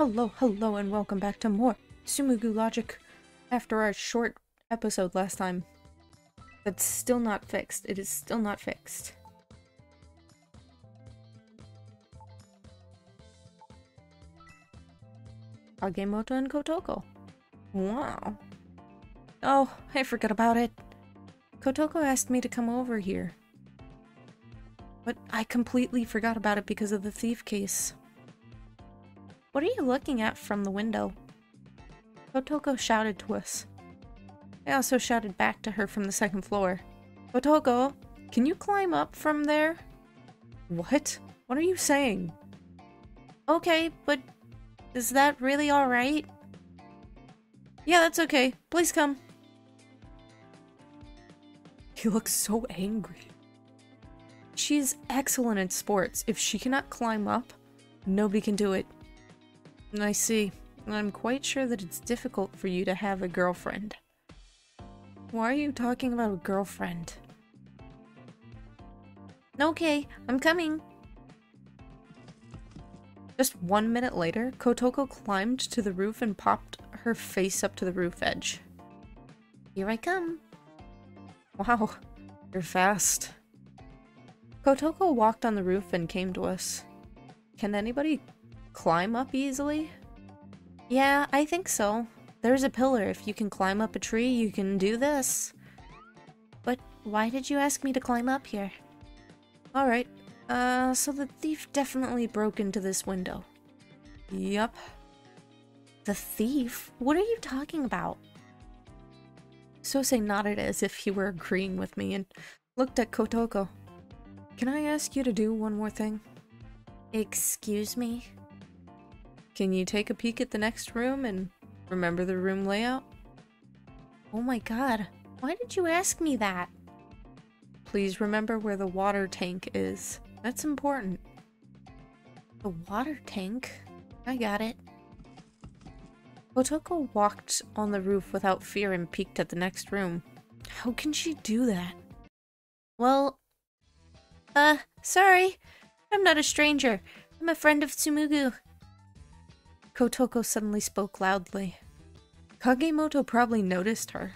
Hello, hello, and welcome back to more Tsumugu Logic after our short episode last time. That's still not fixed. It is still not fixed. Kagemoto and Kotoko. Wow. Oh, I forgot about it. Kotoko asked me to come over here. But I completely forgot about it because of the thief case. What are you looking at from the window? Kotoko shouted to us. I also shouted back to her from the second floor. Kotoko, can you climb up from there? What? What are you saying? Okay, but is that really alright? Yeah, that's okay. Please come. He looks so angry. She's excellent at sports. If she cannot climb up, nobody can do it. I see. I'm quite sure that it's difficult for you to have a girlfriend. Why are you talking about a girlfriend? Okay, I'm coming. Just one minute later, Kotoko climbed to the roof and popped her face up to the roof edge. Here I come. Wow, you're fast. Kotoko walked on the roof and came to us. Can anybody climb up easily? Yeah, I think so. There's a pillar. If you can climb up a tree, you can do this. But why did you ask me to climb up here? Alright, uh, so the thief definitely broke into this window. Yup. The thief? What are you talking about? Sosei nodded as if he were agreeing with me and looked at Kotoko. Can I ask you to do one more thing? Excuse me? Can you take a peek at the next room and remember the room layout? Oh my god, why did you ask me that? Please remember where the water tank is. That's important. The water tank? I got it. Kotoko walked on the roof without fear and peeked at the next room. How can she do that? Well, uh, sorry. I'm not a stranger. I'm a friend of Tsumugu. Kotoko suddenly spoke loudly. Kagemoto probably noticed her.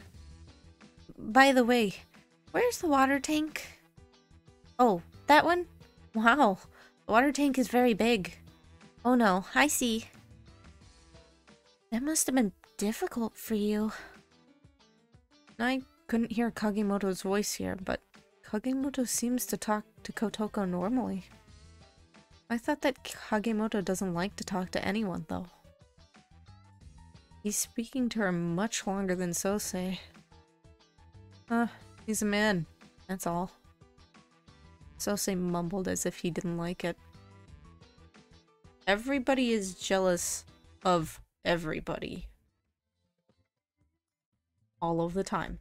By the way, where's the water tank? Oh, that one? Wow, the water tank is very big. Oh no, I see. That must have been difficult for you. I couldn't hear Kagemoto's voice here, but Kagemoto seems to talk to Kotoko normally. I thought that Kagemoto doesn't like to talk to anyone, though. He's speaking to her much longer than Sosei. Uh, he's a man, that's all. Sosei mumbled as if he didn't like it. Everybody is jealous of everybody. All of the time.